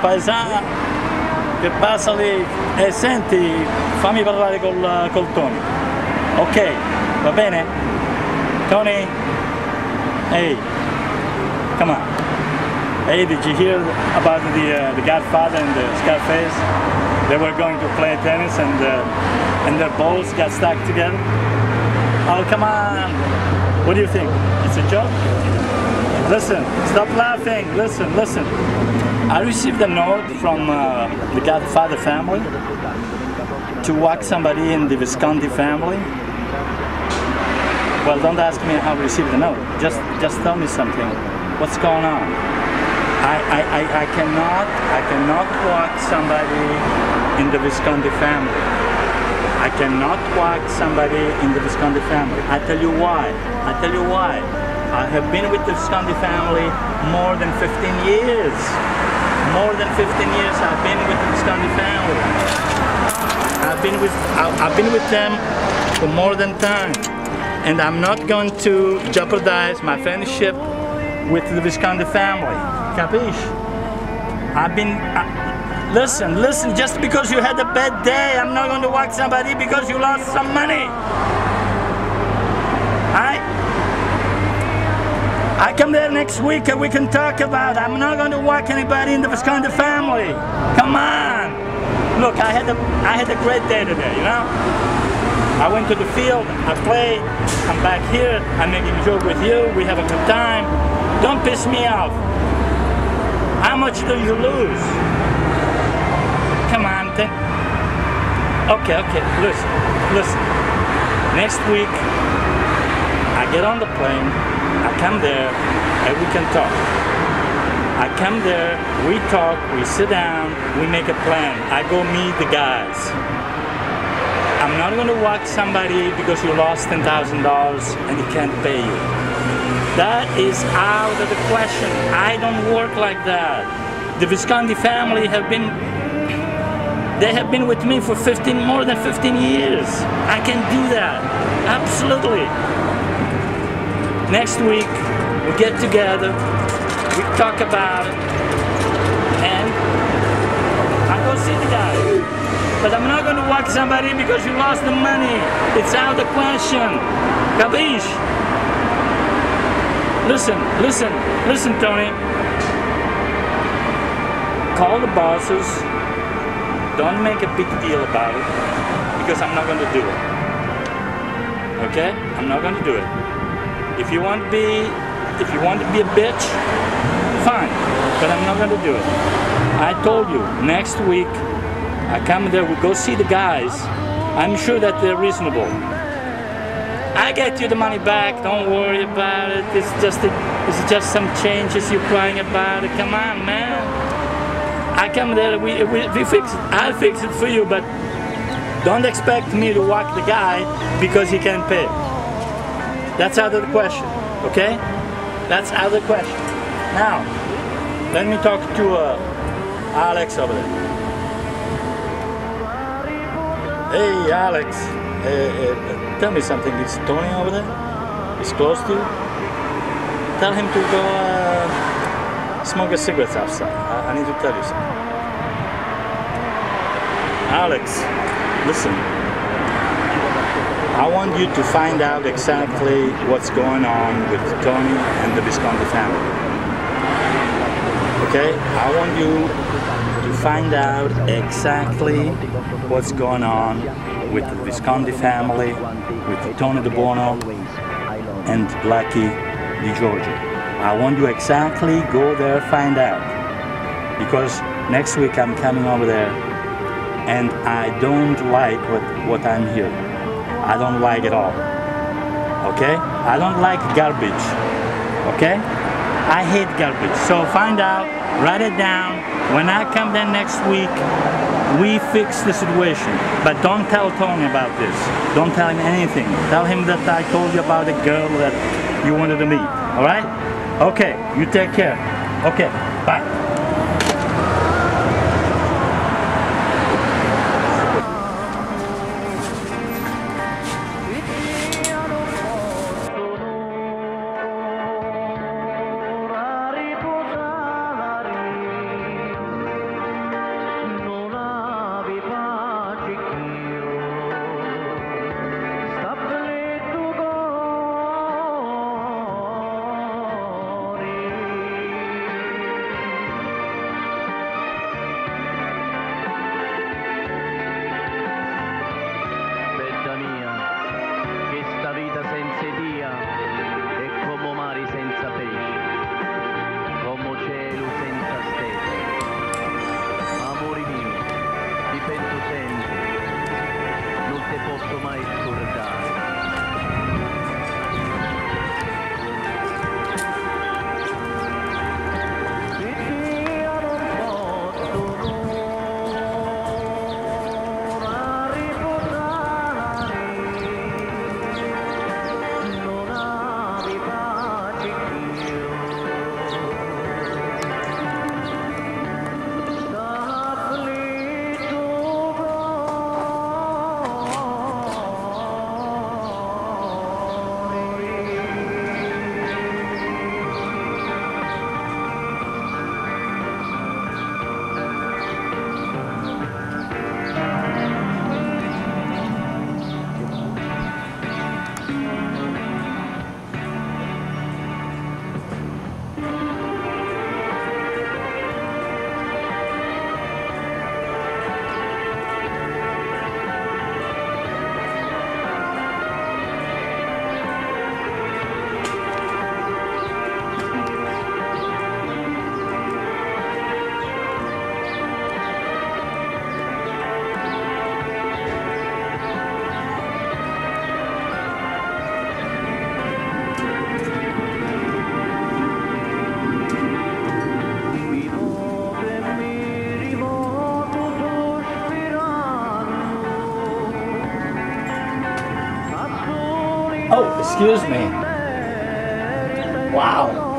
Paesana, che passa lì? E senti, fammi parlare col, col Tony. Ok, va bene? Tony? Hey, come on. Hey, did you hear about the uh, the Godfather and the Scarface? They were going to play tennis and uh, and their balls got stuck together. Oh, come on. What do you think? It's a joke? Listen, stop laughing. Listen, listen. I received a note from uh, the Godfather family to walk somebody in the Visconti family. Well, don't ask me how I received the note. Just, just tell me something. What's going on? I, I, I, I cannot, I cannot walk somebody in the Visconti family. I cannot walk somebody in the Visconti family. I tell you why. I tell you why. I have been with the Visconti family more than 15 years. More than 15 years I've been with the Visconti family. I've been with I've been with them for more than time. And I'm not going to jeopardize my friendship with the Visconti family. Capiche? I've been I- listen, listen, just because you had a bad day, I'm not going to walk somebody because you lost some money. I I come there next week and we can talk about it. I'm not going to walk anybody in the Visconti family. Come on. Look, I had a I had a great day today, you know? I went to the field, I played, I'm back here, I'm making a joke with you, we have a good time. Don't piss me off. How much do you lose? Come on, then. Okay, okay, listen, listen. Next week, I get on the plane, I come there, and we can talk. I come there, we talk, we sit down, we make a plan. I go meet the guys. I'm not going to walk somebody because you lost $10,000 and he can't pay you. That is out of the question. I don't work like that. The Visconti family have been they have been with me for 15 more than 15 years. I can do that. Absolutely. Next week we get together, we talk about it, and I go see the guy. But I'm not going to walk somebody because you lost the money. It's out of question. Capiche? Listen, listen, listen, Tony. Call the bosses. Don't make a big deal about it because I'm not going to do it. Okay? I'm not going to do it. If you want to be, if you want to be a bitch, fine. But I'm not going to do it. I told you next week I come there, we go see the guys. I'm sure that they're reasonable. I get you the money back. Don't worry about it. It's just a, it's just some changes you're crying about. It. Come on, man. I come there. We, we, we fix it. I'll fix it for you, but don't expect me to walk the guy because he can't pay. That's out of the question. Okay? That's out of the question. Now, let me talk to uh, Alex over there. Hey, Alex. Uh, uh, tell me something. Is Tony over there? He's close to you? Tell him to go uh, smoke a cigarette outside. I, I need to tell you something. Alex, listen. I want you to find out exactly what's going on with Tony and the Visconti family. Okay? I want you to find out exactly what's going on with the Visconti family, with Tony De Bono and Lucky Di Giorgio. I want you exactly go there, find out. Because next week I'm coming over there and I don't like what, what I'm hearing. I don't like it all. Okay? I don't like garbage. Okay? I hate garbage. So find out, write it down. When I come there next week, we fix the situation. But don't tell Tony about this. Don't tell him anything. Tell him that I told you about a girl that you wanted to meet. All right? Okay, you take care. Okay, bye. Oh, excuse me. Wow.